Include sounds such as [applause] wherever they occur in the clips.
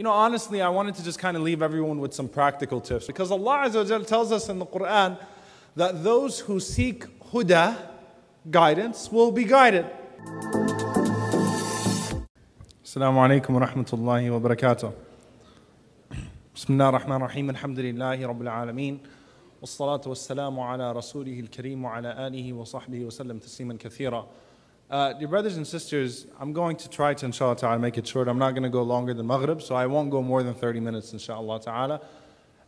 you know, honestly, I wanted to just kind of leave everyone with some practical tips because Allah Azza wa tells us in the Quran that those who seek huda, guidance, will be guided. Assalamu alaikum wa rahmatullahi wa barakatuh. بسم الله الرحمن الرحيم الحمد لله رب العالمين والصلاة والسلام على رسوله الكريم وعلى آله وصحبه وسلم تسليما كثيرا uh, dear brothers and sisters, I'm going to try to, inshallah ta'ala, make it short. I'm not going to go longer than Maghrib, so I won't go more than 30 minutes, inshallah ta'ala.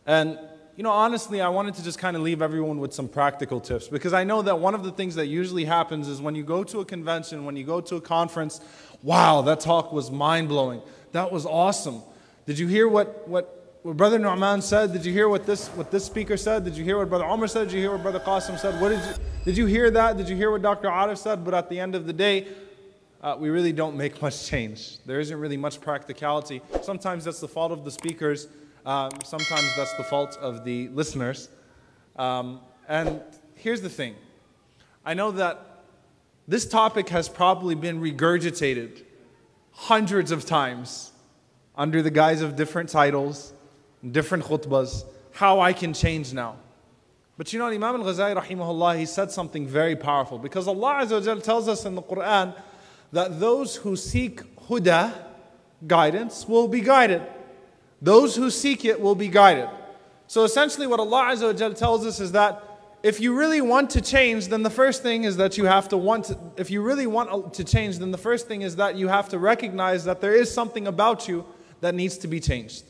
And, you know, honestly, I wanted to just kind of leave everyone with some practical tips because I know that one of the things that usually happens is when you go to a convention, when you go to a conference, wow, that talk was mind blowing. That was awesome. Did you hear what, what what Brother Nu'man said? Did you hear what this, what this speaker said? Did you hear what Brother Omar said? Did you hear what Brother Qasim said? What did you, did you hear that? Did you hear what Dr. Arif said? But at the end of the day, uh, we really don't make [laughs] much change. There isn't really much practicality. Sometimes that's the fault of the speakers. Um, sometimes that's the fault of the listeners. Um, and here's the thing. I know that this topic has probably been regurgitated hundreds of times under the guise of different titles, different khutbas, how I can change now. But you know, Imam al-Ghazali rahimahullah, he said something very powerful because Allah Azza tells us in the Quran that those who seek huda, guidance, will be guided. Those who seek it will be guided. So essentially what Allah Azza tells us is that if you really want to change, then the first thing is that you have to want to, if you really want to change, then the first thing is that you have to recognize that there is something about you that needs to be changed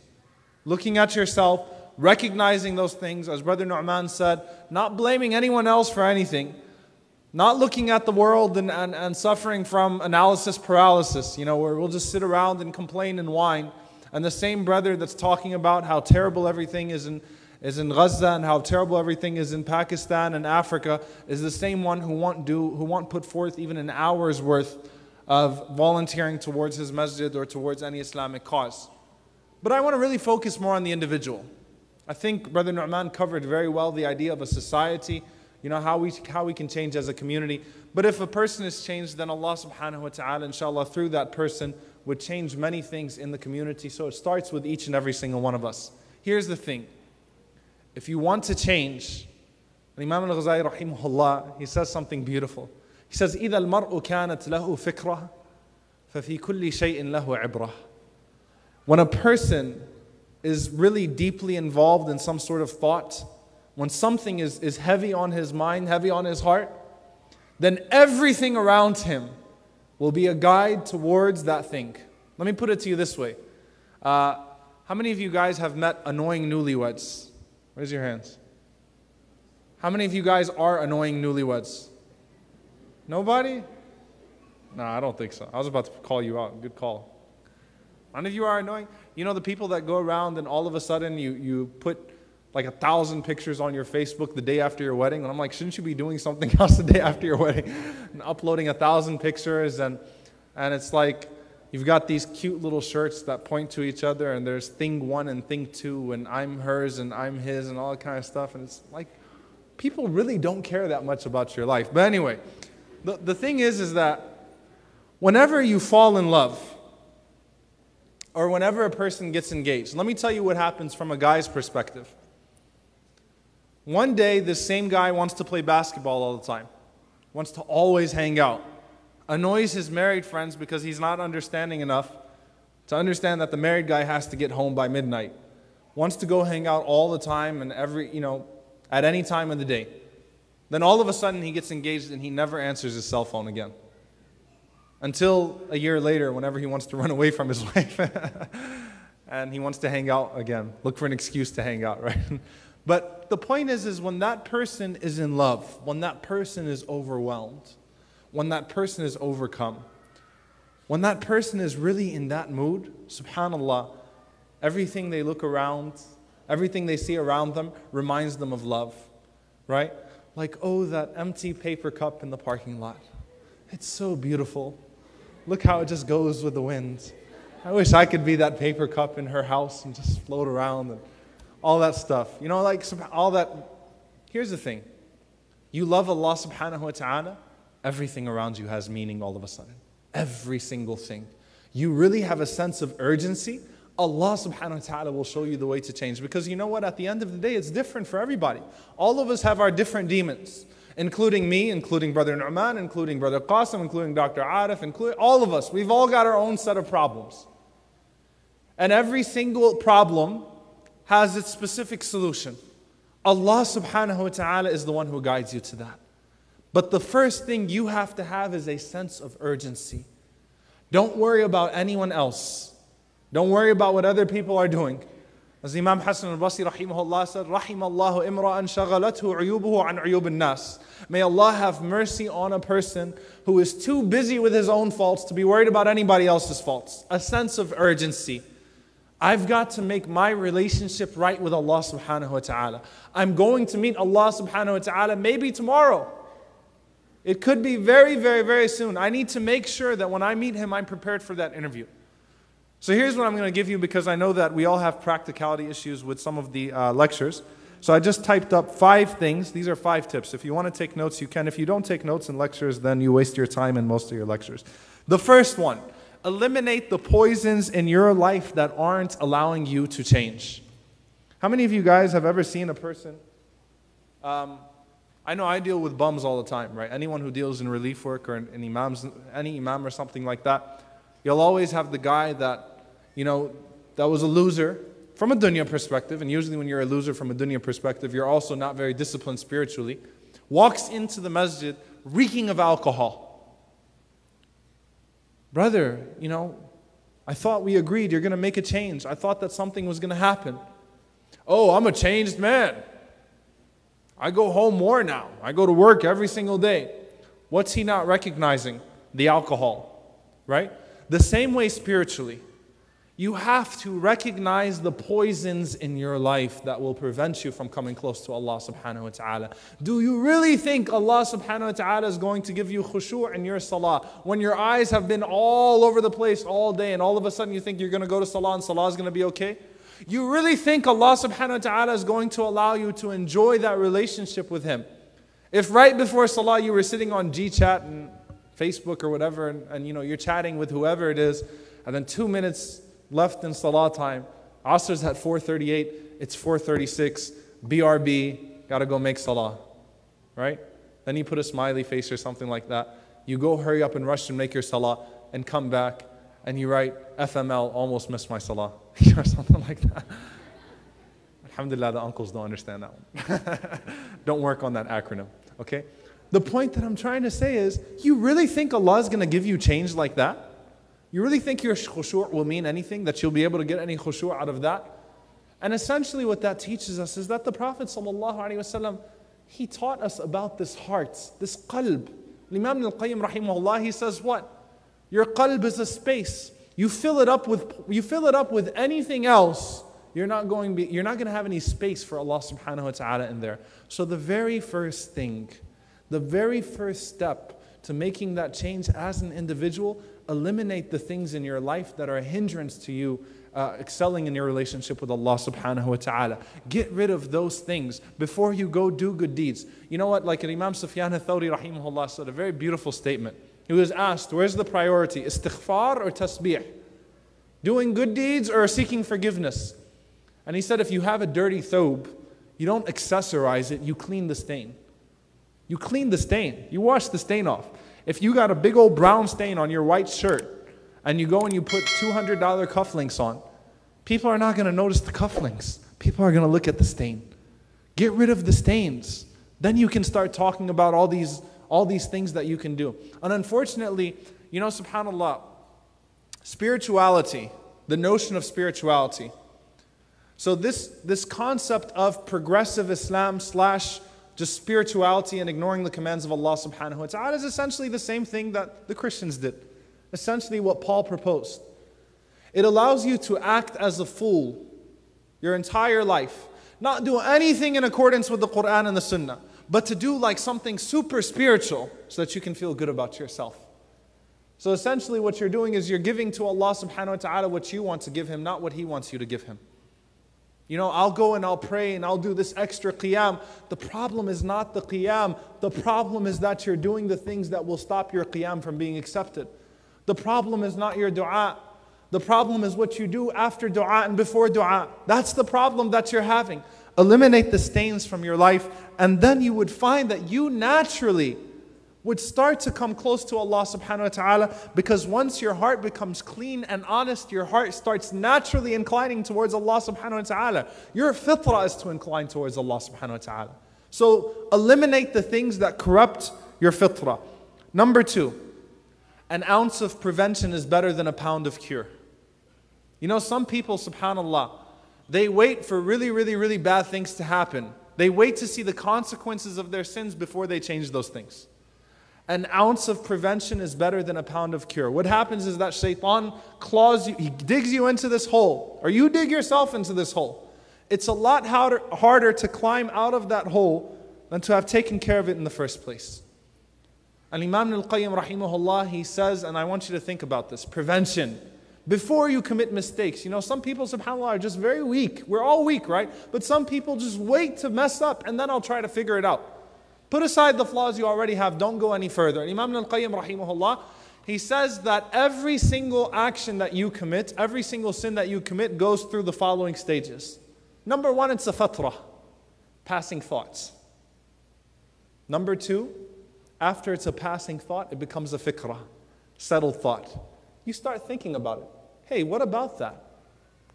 looking at yourself, recognizing those things, as Brother Nu'man said, not blaming anyone else for anything, not looking at the world and, and, and suffering from analysis paralysis, you know, where we'll just sit around and complain and whine. And the same brother that's talking about how terrible everything is in, is in Gaza and how terrible everything is in Pakistan and Africa is the same one who won't do who won't put forth even an hour's worth of volunteering towards his masjid or towards any Islamic cause. But I want to really focus more on the individual. I think Brother Nu'man covered very well the idea of a society, you know, how we, how we can change as a community. But if a person is changed, then Allah subhanahu wa ta'ala, inshallah, through that person would change many things in the community. So it starts with each and every single one of us. Here's the thing if you want to change, Imam al Ghazali rahimahullah, he says something beautiful. He says, إذا المرء كانت له فكرة ففي كل شيء له عبرة when a person is really deeply involved in some sort of thought, when something is, is heavy on his mind, heavy on his heart, then everything around him will be a guide towards that thing. Let me put it to you this way. Uh, how many of you guys have met annoying newlyweds? Raise your hands. How many of you guys are annoying newlyweds? Nobody? No, I don't think so. I was about to call you out. Good call. None of you are annoying. You know the people that go around and all of a sudden you, you put like a thousand pictures on your Facebook the day after your wedding. And I'm like, shouldn't you be doing something [laughs] else the day after your wedding? and uploading a thousand pictures and and it's like you've got these cute little shirts that point to each other and there's thing one and thing two and I'm hers and I'm his and all that kind of stuff. And it's like people really don't care that much about your life. But anyway, the, the thing is is that whenever you fall in love, or whenever a person gets engaged. Let me tell you what happens from a guy's perspective. One day, this same guy wants to play basketball all the time, wants to always hang out, annoys his married friends because he's not understanding enough to understand that the married guy has to get home by midnight, wants to go hang out all the time and every, you know, at any time of the day. Then all of a sudden he gets engaged and he never answers his cell phone again until a year later, whenever he wants to run away from his [laughs] wife and he wants to hang out again, look for an excuse to hang out, [laughs] right? But the point is, is when that person is in love, when that person is overwhelmed, when that person is overcome, when that person is really in that mood, subhanAllah, everything they look around, everything they see around them reminds them of love, right? Like, oh, that empty paper cup in the parking lot. It's so beautiful. Look how it just goes with the wind. I wish I could be that paper cup in her house and just float around and all that stuff. You know, like all that. Here's the thing you love Allah subhanahu wa ta'ala, everything around you has meaning all of a sudden. Every single thing. You really have a sense of urgency Allah subhanahu wa ta'ala will show you the way to change. Because you know what? At the end of the day, it's different for everybody. All of us have our different demons, including me, including Brother Nu'man, including Brother Qasim, including Dr. Arif, including all of us. We've all got our own set of problems. And every single problem has its specific solution. Allah subhanahu wa ta'ala is the one who guides you to that. But the first thing you have to have is a sense of urgency. Don't worry about anyone else. Don't worry about what other people are doing. As Imam Hassan al-Basri rahimahullah said, Rahimallahu imra'an shagalathu uyubuhu an uyub nas May Allah have mercy on a person who is too busy with his own faults to be worried about anybody else's faults. A sense of urgency. I've got to make my relationship right with Allah subhanahu wa ta'ala. I'm going to meet Allah subhanahu wa ta'ala maybe tomorrow. It could be very, very, very soon. I need to make sure that when I meet Him, I'm prepared for that interview. So here's what I'm going to give you because I know that we all have practicality issues with some of the uh, lectures. So I just typed up five things. These are five tips. If you want to take notes, you can. If you don't take notes in lectures, then you waste your time in most of your lectures. The first one eliminate the poisons in your life that aren't allowing you to change. How many of you guys have ever seen a person? Um, I know I deal with bums all the time, right? Anyone who deals in relief work or in imams, any imam or something like that, you'll always have the guy that, you know, that was a loser from a dunya perspective, and usually when you're a loser from a dunya perspective, you're also not very disciplined spiritually, walks into the masjid reeking of alcohol Brother, you know, I thought we agreed you're going to make a change. I thought that something was going to happen. Oh, I'm a changed man. I go home more now. I go to work every single day. What's he not recognizing? The alcohol, right? The same way spiritually. You have to recognize the poisons in your life that will prevent you from coming close to Allah subhanahu wa ta'ala. Do you really think Allah subhanahu wa ta'ala is going to give you khushu' in your salah when your eyes have been all over the place all day and all of a sudden you think you're going to go to salah and salah is going to be okay? You really think Allah subhanahu wa ta'ala is going to allow you to enjoy that relationship with Him? If right before salah you were sitting on GChat and Facebook or whatever and, and you know you're chatting with whoever it is and then two minutes left in Salah time. Asr's at 4:38. It's 4:36. BRB. Got to go make Salah. Right? Then you put a smiley face or something like that. You go hurry up and rush and make your Salah and come back and you write FML. Almost missed my Salah [laughs] or something like that. Alhamdulillah, the uncles don't understand that one. [laughs] don't work on that acronym. Okay? The point that I'm trying to say is, you really think Allah is going to give you change like that? You really think your khushu' will mean anything? That you'll be able to get any khushu' out of that? And essentially, what that teaches us is that the Prophet he taught us about this heart, this qalb. Imam al Qayyim, rahimahullah, he says, What? Your qalb is a space. You fill it up with, you fill it up with anything else, you're not going, be, you're not going to have any space for Allah subhanahu wa ta'ala in there. So, the very first thing, the very first step to making that change as an individual eliminate the things in your life that are a hindrance to you uh, excelling in your relationship with Allah subhanahu wa ta'ala. Get rid of those things before you go do good deeds. You know what? Like Imam Sufyan al-Thawri rahimahullah said, a very beautiful statement. He was asked, where's the priority? Istighfar or tasbih? Doing good deeds or seeking forgiveness? And he said, if you have a dirty thobe, you don't accessorize it, you clean the stain. You clean the stain. You wash the stain off. If you got a big old brown stain on your white shirt and you go and you put $200 cufflinks on, people are not going to notice the cufflinks. People are going to look at the stain. Get rid of the stains. Then you can start talking about all these, all these things that you can do. And unfortunately, you know, subhanAllah, spirituality, the notion of spirituality. So, this, this concept of progressive Islam slash just spirituality and ignoring the commands of Allah subhanahu wa ta'ala is essentially the same thing that the Christians did. Essentially, what Paul proposed. It allows you to act as a fool your entire life, not do anything in accordance with the Quran and the Sunnah, but to do like something super spiritual so that you can feel good about yourself. So essentially, what you're doing is you're giving to Allah subhanahu wa ta'ala what you want to give Him, not what He wants you to give Him. You know, I'll go and I'll pray and I'll do this extra qiyam. The problem is not the qiyam. The problem is that you're doing the things that will stop your qiyam from being accepted. The problem is not your dua. The problem is what you do after dua and before dua. That's the problem that you're having. Eliminate the stains from your life, and then you would find that you naturally would start to come close to Allah subhanahu wa ta'ala because once your heart becomes clean and honest, your heart starts naturally inclining towards Allah subhanahu wa ta'ala. Your fitrah is to incline towards Allah subhanahu wa ta'ala. So eliminate the things that corrupt your fitrah. Number two, an ounce of prevention is better than a pound of cure. You know, some people, subhanAllah, they wait for really, really, really bad things to happen. They wait to see the consequences of their sins before they change those things. An ounce of prevention is better than a pound of cure. What happens is that shaitan claws you, he digs you into this hole, or you dig yourself into this hole. It's a lot harder, harder to climb out of that hole than to have taken care of it in the first place. And Imam al Qayyim, rahimahullah, he says, and I want you to think about this prevention before you commit mistakes. You know, some people, subhanAllah, are just very weak. We're all weak, right? But some people just wait to mess up and then I'll try to figure it out. Put aside the flaws you already have, don't go any further. And Imam al Qayyim, rahimahullah, he says that every single action that you commit, every single sin that you commit goes through the following stages. Number one, it's a khatrah, passing thoughts. Number two, after it's a passing thought, it becomes a fikrah, settled thought. You start thinking about it. Hey, what about that?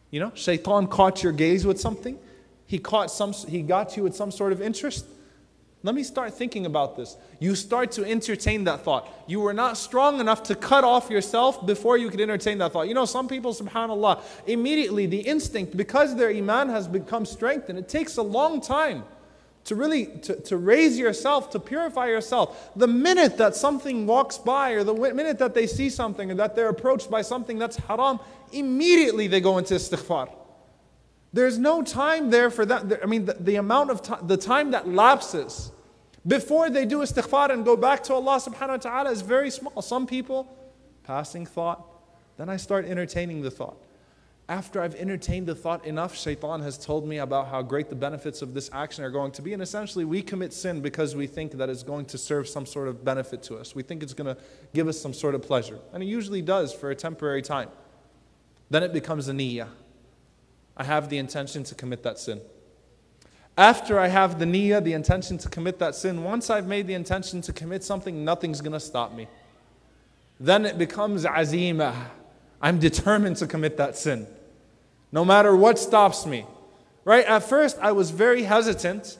You know, shaitan caught your gaze with something. He caught some, he got you with some sort of interest. Let me start thinking about this. You start to entertain that thought. You were not strong enough to cut off yourself before you could entertain that thought. You know, some people, subhanAllah, immediately the instinct, because their iman has become strengthened, it takes a long time to really to, to raise yourself to purify yourself the minute that something walks by or the minute that they see something or that they're approached by something that's haram immediately they go into istighfar there's no time there for that i mean the, the amount of time the time that lapses before they do istighfar and go back to allah subhanahu wa ta'ala is very small some people passing thought then i start entertaining the thought after I've entertained the thought enough, shaitan has told me about how great the benefits of this action are going to be. And essentially, we commit sin because we think that it's going to serve some sort of benefit to us. We think it's going to give us some sort of pleasure. And it usually does for a temporary time. Then it becomes a niyyah. I have the intention to commit that sin. After I have the niyyah, the intention to commit that sin, once I've made the intention to commit something, nothing's going to stop me. Then it becomes azimah. I'm determined to commit that sin no matter what stops me. Right? At first, I was very hesitant.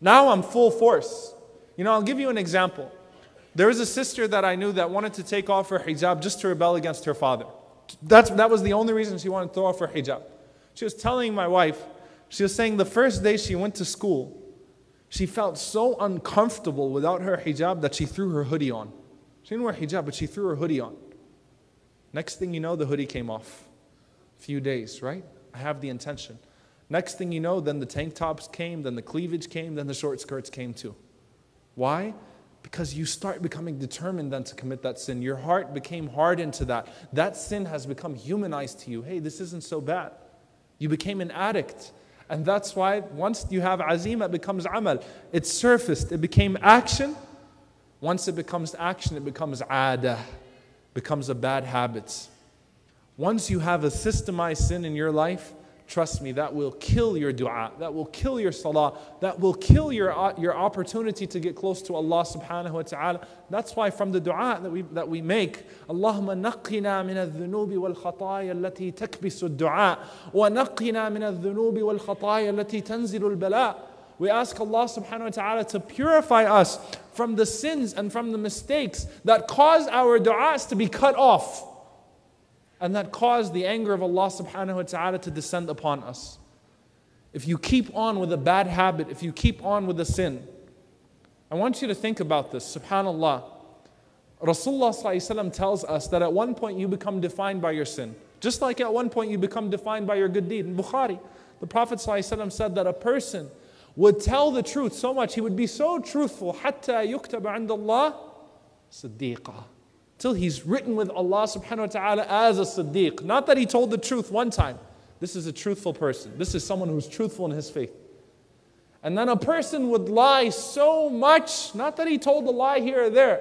Now I'm full force. You know, I'll give you an example. There was a sister that I knew that wanted to take off her hijab just to rebel against her father. That's, that was the only reason she wanted to throw off her hijab. She was telling my wife, she was saying the first day she went to school, she felt so uncomfortable without her hijab that she threw her hoodie on. She didn't wear hijab, but she threw her hoodie on. Next thing you know, the hoodie came off A few days, right? I have the intention. Next thing you know, then the tank tops came, then the cleavage came, then the short skirts came too. Why? Because you start becoming determined then to commit that sin. Your heart became hardened to that. That sin has become humanized to you. Hey, this isn't so bad. You became an addict. And that's why once you have azima, it becomes amal. It surfaced, it became action. Once it becomes action, it becomes ada, becomes a bad habit. Once you have a systemized sin in your life, trust me, that will kill your dua, that will kill your salah, that will kill your, uh, your opportunity to get close to Allah subhanahu wa ta'ala. That's why from the dua that we, that we make, Allahumma naqina min al-dhunubi wal-khataya allati takbisu al-du'a wa naqina min al-dhunubi wal-khataya allati tanzilu al-bala' We ask Allah subhanahu wa ta'ala to purify us from the sins and from the mistakes that cause our du'as to be cut off and that caused the anger of Allah subhanahu wa ta'ala to descend upon us. If you keep on with a bad habit, if you keep on with a sin, I want you to think about this. Subhanallah. Rasulullah tells us that at one point you become defined by your sin. Just like at one point you become defined by your good deed. In Bukhari, the Prophet said that a person would tell the truth so much, he would be so truthful, حتى يكتب عند الله صديقا till he's written with Allah subhanahu wa ta'ala as a siddiq. Not that he told the truth one time. This is a truthful person. This is someone who's truthful in his faith. And then a person would lie so much, not that he told a lie here or there,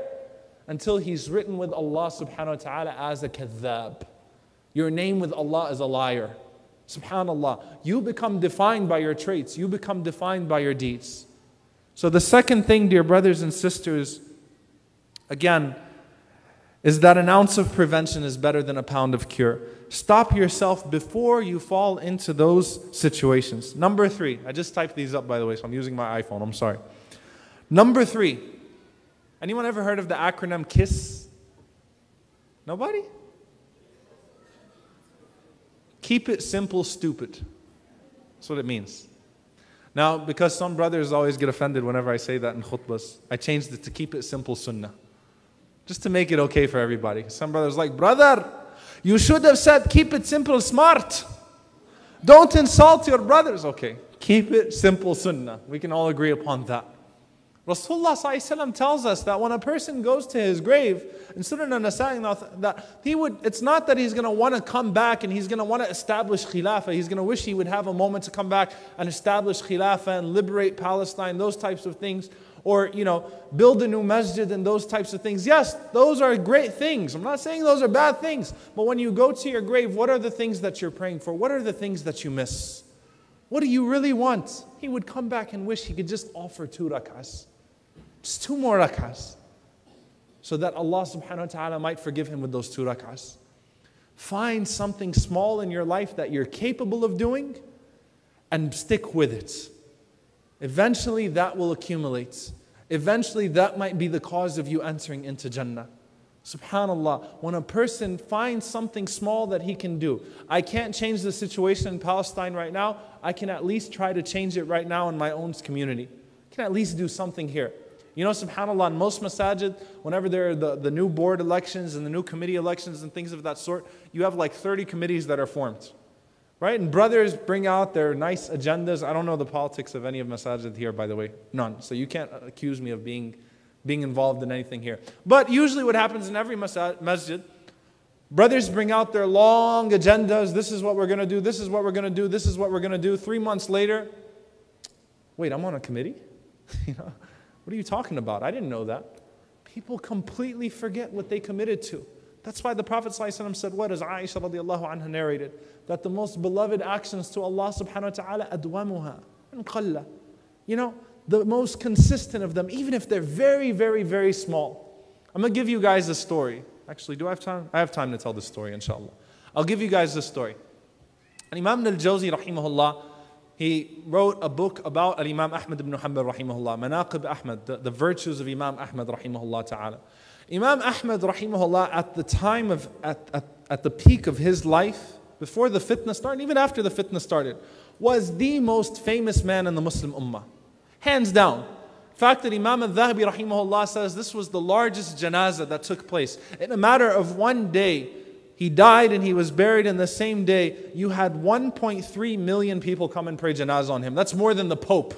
until he's written with Allah subhanahu wa ta'ala as a kadhab. Your name with Allah is a liar. Subhanallah. You become defined by your traits, you become defined by your deeds. So, the second thing, dear brothers and sisters, again, is that an ounce of prevention is better than a pound of cure. Stop yourself before you fall into those situations. Number three, I just typed these up by the way, so I'm using my iPhone, I'm sorry. Number three, anyone ever heard of the acronym KISS? Nobody? Keep it simple, stupid. That's what it means. Now, because some brothers always get offended whenever I say that in khutbahs, I changed it to keep it simple, sunnah. Just to make it okay for everybody. Some brothers like, brother, you should have said keep it simple, smart. Don't insult your brothers. Okay, keep it simple, sunnah. We can all agree upon that. Rasulullah tells us that when a person goes to his grave, in Sunan Nasa'i, that he would, it's not that he's going to want to come back and he's going to want to establish khilafah. He's going to wish he would have a moment to come back and establish khilafah and liberate Palestine, those types of things. Or, you know, build a new masjid and those types of things. Yes, those are great things. I'm not saying those are bad things. But when you go to your grave, what are the things that you're praying for? What are the things that you miss? What do you really want? He would come back and wish he could just offer two rak'ahs. Just two more rak'ahs. So that Allah subhanahu wa ta'ala might forgive him with those two rak'ahs. Find something small in your life that you're capable of doing and stick with it. Eventually that will accumulate. Eventually that might be the cause of you entering into Jannah. Subhanallah, when a person finds something small that he can do, I can't change the situation in Palestine right now. I can at least try to change it right now in my own community. I can at least do something here. You know, subhanAllah, in most masajid, whenever there are the, the new board elections and the new committee elections and things of that sort, you have like 30 committees that are formed. Right? And brothers bring out their nice agendas. I don't know the politics of any of masajid here, by the way. None. So you can't accuse me of being, being involved in anything here. But usually what happens in every masjid, brothers bring out their long agendas. This is what we're going to do. This is what we're going to do. This is what we're going to do. Three months later, wait, I'm on a committee? [laughs] you know? What are you talking about? I didn't know that. People completely forget what they committed to. That's why the Prophet ﷺ said, what is Aisha radiallahu anha narrated, that the most beloved actions to Allah subhanahu wa ta'ala, adwamuha and qalla. You know, the most consistent of them, even if they're very, very, very small. I'm to give you guys a story. Actually, do I have time? I have time to tell this story, inshallah. I'll give you guys this story. And Imam al-Jawzi, rahimahullah, he wrote a book about Imam Ahmad ibn Hanbal rahimahullah, Manaqib Ahmad, the, the virtues of Imam Ahmad rahimahullah ta'ala. Imam Ahmad rahimahullah at the time of, at, at, at the peak of his life, before the fitna started, even after the fitna started, was the most famous man in the Muslim ummah. Hands down. Fact, that Imam al-Dhahabi rahimahullah says this was the largest janazah that took place. In a matter of one day, he died and he was buried in the same day. You had 1.3 million people come and pray janazah on him. That's more than the Pope,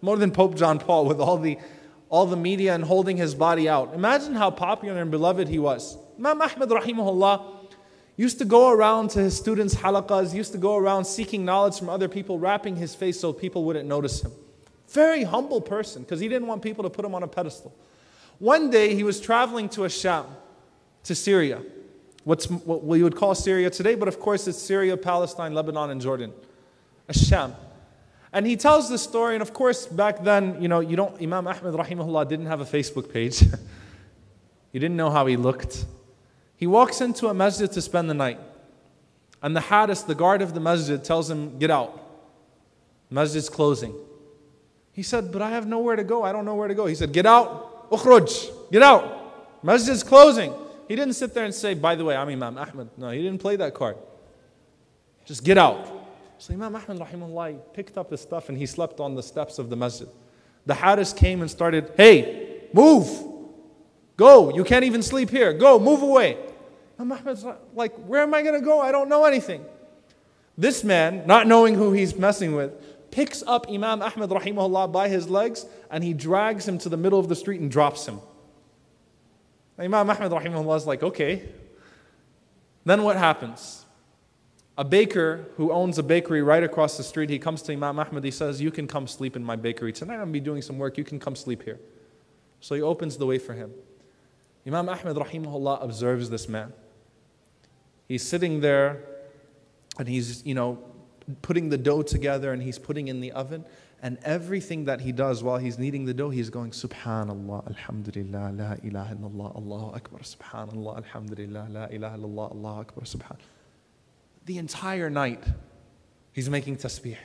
more than Pope John Paul with all the, all the media and holding his body out. Imagine how popular and beloved he was. Imam Ahmad rahimahullah used to go around to his students' halaqas, used to go around seeking knowledge from other people, wrapping his face so people wouldn't notice him. Very humble person because he didn't want people to put him on a pedestal. One day he was traveling to Asham, to Syria what's what we would call Syria today, but of course it's Syria, Palestine, Lebanon, and Jordan, Asham. And he tells the story, and of course back then, you know, you don't, Imam Ahmad rahimahullah didn't have a Facebook page. [laughs] you didn't know how he looked. He walks into a masjid to spend the night. And the haris, the guard of the masjid, tells him, get out. Masjid's closing. He said, but I have nowhere to go. I don't know where to go. He said, get out. Ukhruj. Get out. Masjid's closing. He didn't sit there and say, by the way, I'm Imam Ahmad. No, he didn't play that card. Just get out. So Imam Ahmad rahimahullah picked up his stuff and he slept on the steps of the masjid. The Haris came and started, hey, move. Go. You can't even sleep here. Go, move away. Imam Ahmad's like, where am I going to go? I don't know anything. This man, not knowing who he's messing with, picks up Imam Ahmad rahimahullah by his legs and he drags him to the middle of the street and drops him. Imam Ahmad rahimahullah is like, okay. Then what happens? A baker who owns a bakery right across the street, he comes to Imam Ahmad, he says, You can come sleep in my bakery. Tonight I'm going to be doing some work, you can come sleep here. So he opens the way for him. Imam Ahmad rahimahullah observes this man. He's sitting there and he's, you know, putting the dough together and he's putting in the oven. And everything that he does while he's kneading the dough, he's going, Subhanallah, Alhamdulillah, La ilaha illallah, Allahu Akbar, Subhanallah, Alhamdulillah, La ilaha illallah, Allahu Akbar, Subhan. The entire night, he's making tasbih.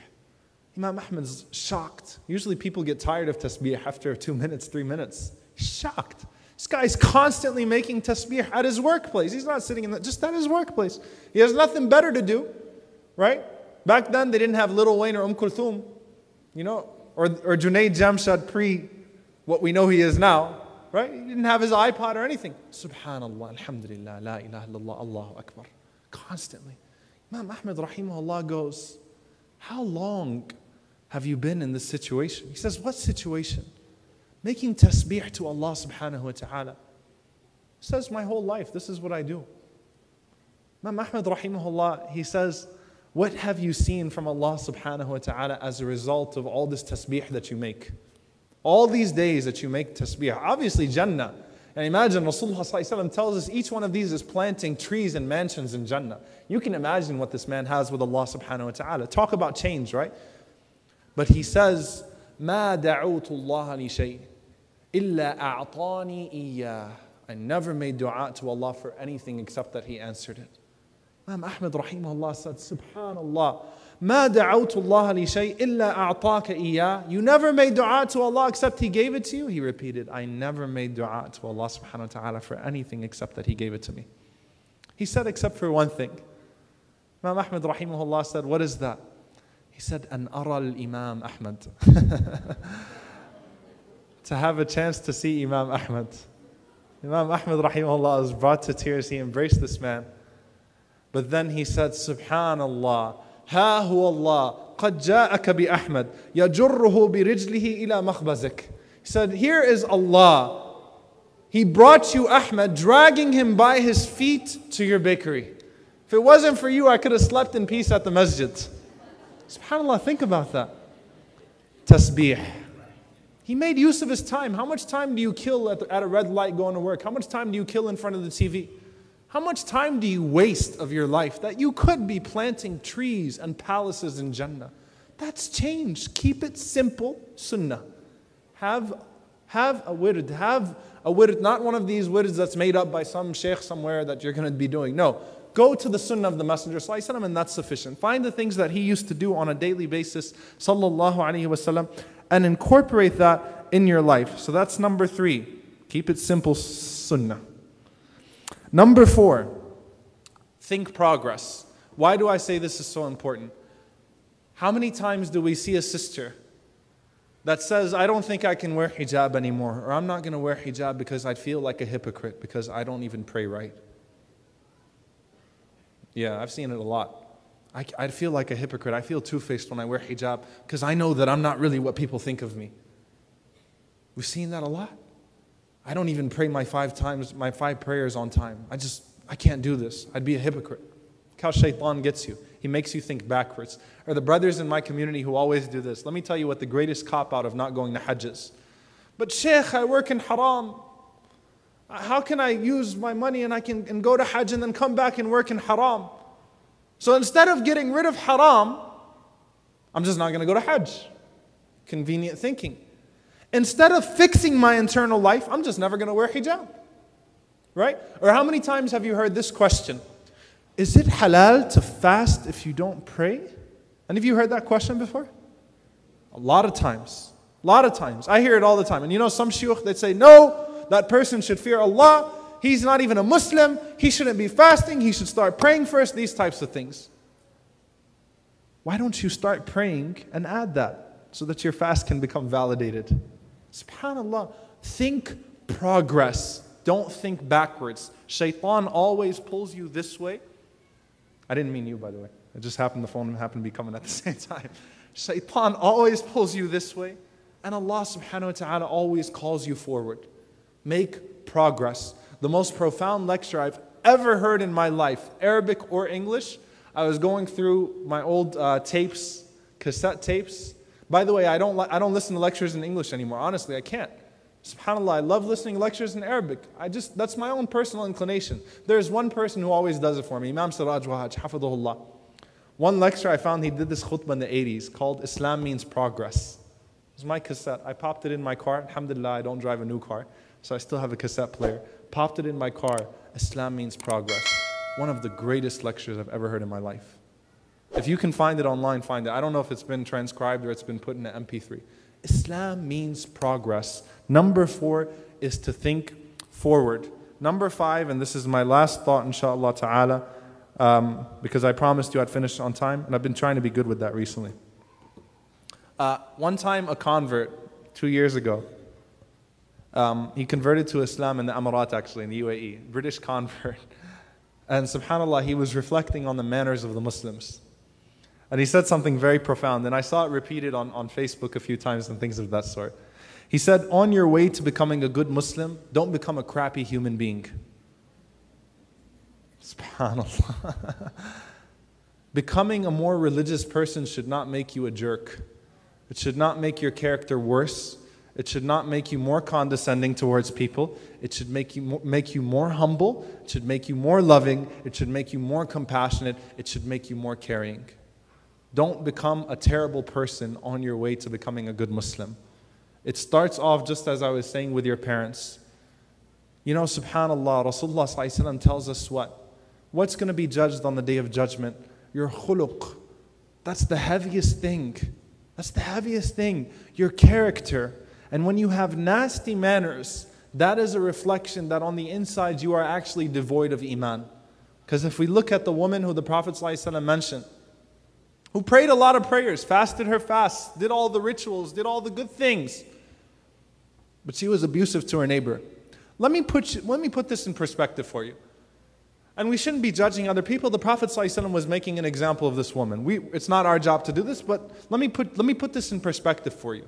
Imam Ahmad's shocked. Usually people get tired of tasbih after two minutes, three minutes. Shocked. This guy's constantly making tasbih at his workplace. He's not sitting in the, just at his workplace. He has nothing better to do, right? Back then, they didn't have Lil Wayne or Umm Kulthum you know, or, or Junaid Jamshed pre what we know he is now, right? He didn't have his iPod or anything. Subhanallah, Alhamdulillah, La ilaha illallah, Allahu Akbar. Constantly. Imam Ahmed rahimahullah goes, How long have you been in this situation? He says, What situation? Making tasbih to Allah subhanahu wa ta'ala. He says, My whole life, this is what I do. Imam Ahmed rahimahullah, he says, what have you seen from Allah subhanahu wa ta'ala as a result of all this tasbih that you make? All these days that you make tasbih. Obviously, Jannah. And imagine Rasulullah tells us each one of these is planting trees and mansions in Jannah. You can imagine what this man has with Allah subhanahu wa ta'ala. Talk about change, right? But he says, ما دعوت الله لشيء إلا أعطاني إياه. I never made dua to Allah for anything except that He answered it. Imam Ahmed rahimahullah said, Subhanallah, ما دعوت الله لشيء إلا أعطاك إياه. You never made dua to Allah except He gave it to you. He repeated, I never made dua to Allah subhanahu wa ta'ala for anything except that He gave it to me. He said, except for one thing. Imam Ahmed rahimahullah said, What is that? He said, An ara al-Imam Ahmed. [laughs] to have a chance to see Imam Ahmed. Imam Ahmed rahimahullah was brought to tears. He embraced this man. But then he said, Subhanallah, ها هو الله قد جاءك بأحمد يجره برجله إلى مخبزك. He said, Here is Allah. He brought you Ahmed, dragging him by his feet to your bakery. If it wasn't for you, I could have slept in peace at the masjid. SubhanAllah, think about that. Tasbih. He made use of his time. How much time do you kill at, the, at a red light going to work? How much time do you kill in front of the TV? How much time do you waste of your life that you could be planting trees and palaces in Jannah? That's changed. Keep it simple, sunnah. Have, have a wird, have a wird, not one of these wirds that's made up by some sheikh somewhere that you're going to be doing. No, go to the sunnah of the Messenger وسلم, and that's sufficient. Find the things that he used to do on a daily basis, sallallahu alaihi wasallam, and incorporate that in your life. So that's number three. Keep it simple, sunnah. Number four, think progress. Why do I say this is so important? How many times do we see a sister that says, I don't think I can wear hijab anymore, or I'm not going to wear hijab because I feel like a hypocrite because I don't even pray right? Yeah, I've seen it a lot. I, I feel like a hypocrite. I feel two faced when I wear hijab because I know that I'm not really what people think of me. We've seen that a lot. I don't even pray my five times, my five prayers on time. I just, I can't do this. I'd be a hypocrite. Look how shaitan gets you. He makes you think backwards. Or the brothers in my community who always do this. Let me tell you what the greatest cop out of not going to Hajj is. But Sheikh, I work in haram. How can I use my money and I can and go to Hajj and then come back and work in haram? So instead of getting rid of haram, I'm just not going to go to Hajj. Convenient thinking. Instead of fixing my internal life, I'm just never going to wear hijab. Right? Or how many times have you heard this question? Is it halal to fast if you don't pray? Any of you heard that question before? A lot of times. A lot of times. I hear it all the time. And you know, some shuyukh that say, no, that person should fear Allah. He's not even a Muslim. He shouldn't be fasting. He should start praying first. These types of things. Why don't you start praying and add that so that your fast can become validated? SubhanAllah, think progress. Don't think backwards. Shaitan always pulls you this way. I didn't mean you, by the way. It just happened, the phone happened to be coming at the [laughs] same time. Shaitan always pulls you this way, and Allah subhanahu wa ta'ala always calls you forward. Make progress. The most profound lecture I've ever heard in my life, Arabic or English, I was going through my old uh, tapes, cassette tapes, by the way, I don't, I don't listen to lectures in English anymore. Honestly, I can't. SubhanAllah, I love listening to lectures in Arabic. I just, that's my own personal inclination. There's one person who always does it for me, Imam Siraj Wahaj, hafidhullah. One lecture I found he did this khutbah in the 80s called Islam Means Progress. It was my cassette. I popped it in my car. Alhamdulillah, I don't drive a new car, so I still have a cassette player. Popped it in my car. Islam Means Progress. One of the greatest lectures I've ever heard in my life. If you can find it online, find it. I don't know if it's been transcribed or it's been put in an MP3. Islam means progress. Number four is to think forward. Number five, and this is my last thought, inshallah ta'ala, um, because I promised you I'd finish on time, and I've been trying to be good with that recently. Uh, one time, a convert, two years ago, um, he converted to Islam in the Emirat, actually, in the UAE, British [laughs] convert. And subhanAllah, he was reflecting on the manners of the Muslims. And he said something very profound, and I saw it repeated on, on Facebook a few times and things of that sort. He said, On your way to becoming a good Muslim, don't become a crappy human being. [laughs] SubhanAllah. [laughs] becoming a more religious person should not make you a jerk. It should not make your character worse. It should not make you more condescending towards people. It should make you, make you more humble. It should make you more loving. It should make you more compassionate. It should make you more caring. Don't become a terrible person on your way to becoming a good Muslim. It starts off just as I was saying with your parents. You know, subhanAllah, Rasulullah tells us what? What's going to be judged on the day of judgment? Your khuluq. That's the heaviest thing. That's the heaviest thing. Your character. And when you have nasty manners, that is a reflection that on the inside you are actually devoid of iman. Because if we look at the woman who the Prophet mentioned, who prayed a lot of prayers, fasted her fast, did all the rituals, did all the good things. But she was abusive to her neighbor. Let me put, you, let me put this in perspective for you. And we shouldn't be judging other people. The Prophet ﷺ was making an example of this woman. We, it's not our job to do this, but let me, put, let me put this in perspective for you.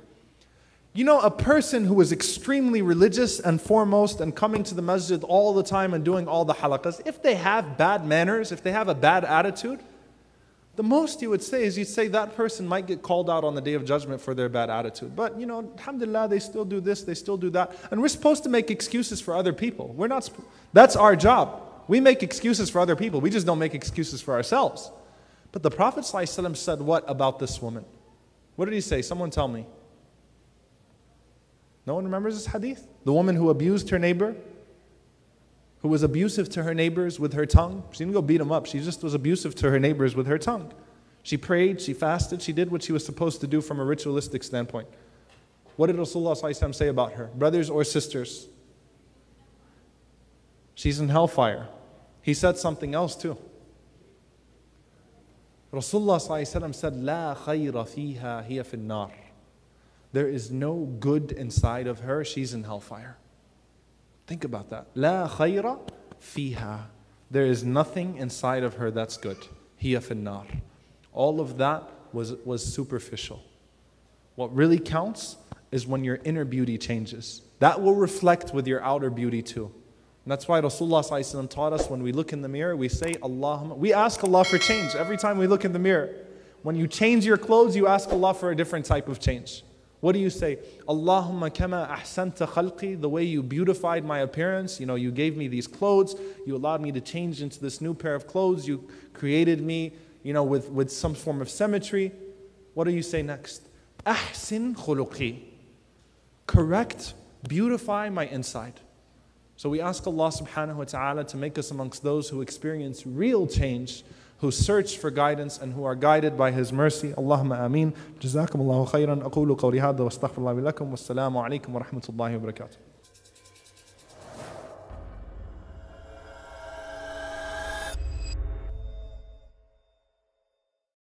You know, a person who is extremely religious and foremost and coming to the masjid all the time and doing all the halakas, if they have bad manners, if they have a bad attitude, the most you would say is you'd say that person might get called out on the day of judgment for their bad attitude. But, you know, alhamdulillah, they still do this, they still do that. And we're supposed to make excuses for other people. We're not, that's our job. We make excuses for other people, we just don't make excuses for ourselves. But the Prophet ﷺ said what about this woman? What did he say? Someone tell me. No one remembers this hadith? The woman who abused her neighbor? Who was abusive to her neighbors with her tongue. She didn't go beat them up, she just was abusive to her neighbors with her tongue. She prayed, she fasted, she did what she was supposed to do from a ritualistic standpoint. What did Rasulullah say about her? Brothers or sisters? She's in hellfire. He said something else too. Rasulullah said, La khayra fiha hiya fin nar. There is no good inside of her, she's in hellfire. Think about that. La khayra fiha. There is nothing inside of her that's good. Hiya finnar. All of that was, was superficial. What really counts is when your inner beauty changes. That will reflect with your outer beauty too. And that's why Rasulullah taught us when we look in the mirror, we say, Allah, we ask Allah for change every time we look in the mirror. When you change your clothes, you ask Allah for a different type of change. What do you say? Allahumma kama ahsanta khalqi, the way you beautified my appearance. You know, you gave me these clothes. You allowed me to change into this new pair of clothes. You created me, you know, with, with some form of symmetry. What do you say next? Ahsin khuluqi. Correct, beautify my inside. So we ask Allah subhanahu wa ta'ala to make us amongst those who experience real change who search for guidance and who are guided by His mercy. Allahumma ameen. جزاكم الله خيرا أقول قولي هذا واستغفر الله لكم والسلام عليكم ورحمة الله وبركاته.